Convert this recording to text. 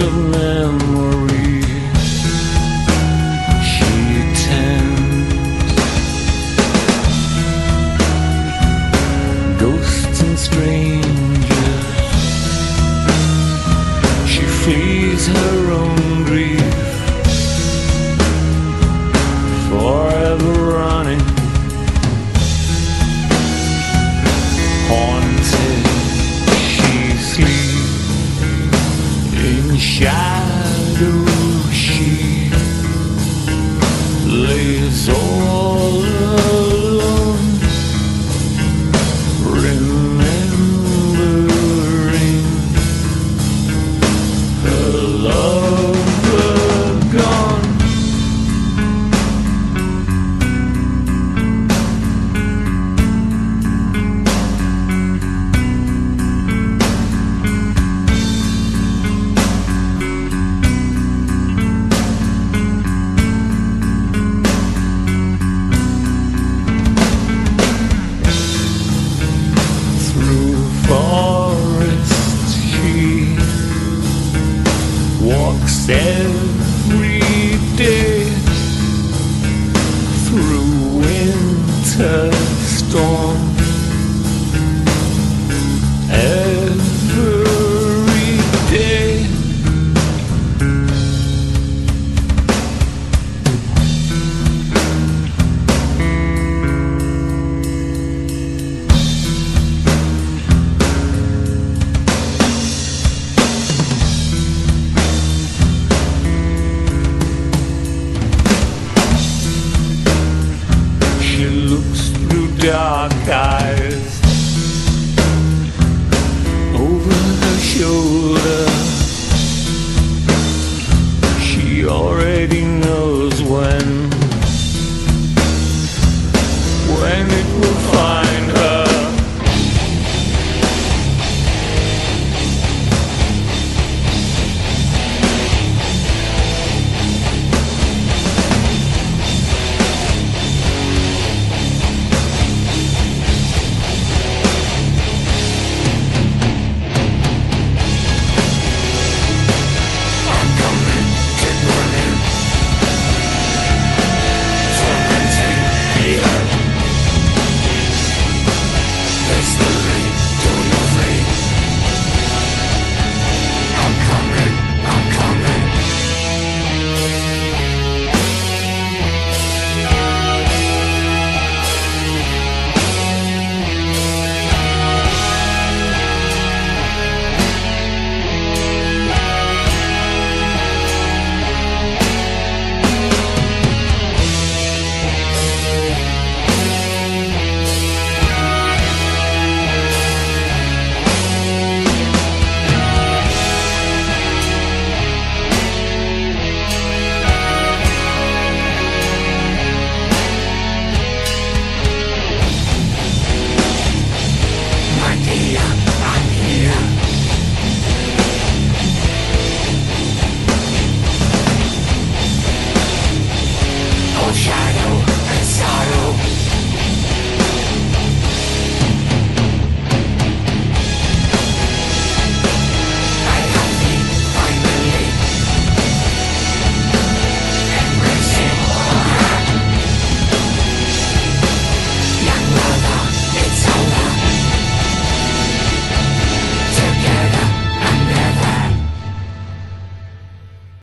of memory she. Ghosts and strangers. She flees her own grief. Forever running. Lays all oh, every day through winter She looks through dark eyes over her shoulder.